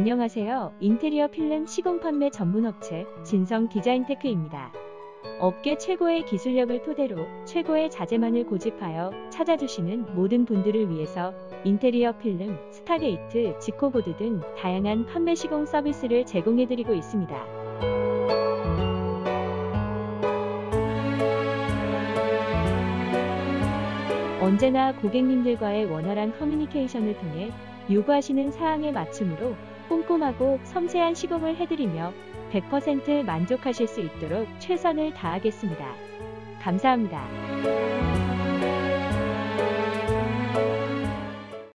안녕하세요. 인테리어 필름 시공 판매 전문 업체 진성 디자인 테크입니다. 업계 최고의 기술력을 토대로 최고의 자재만을 고집하여 찾아주시는 모든 분들을 위해서 인테리어 필름, 스타게이트, 지코보드 등 다양한 판매 시공 서비스를 제공해드리고 있습니다. 언제나 고객님들과의 원활한 커뮤니케이션을 통해 요구하시는 사항에 맞춤으로 꼼꼼하고 섬세한 시공을 해드리며 100% 만족하실 수 있도록 최선을 다하겠습니다. 감사합니다.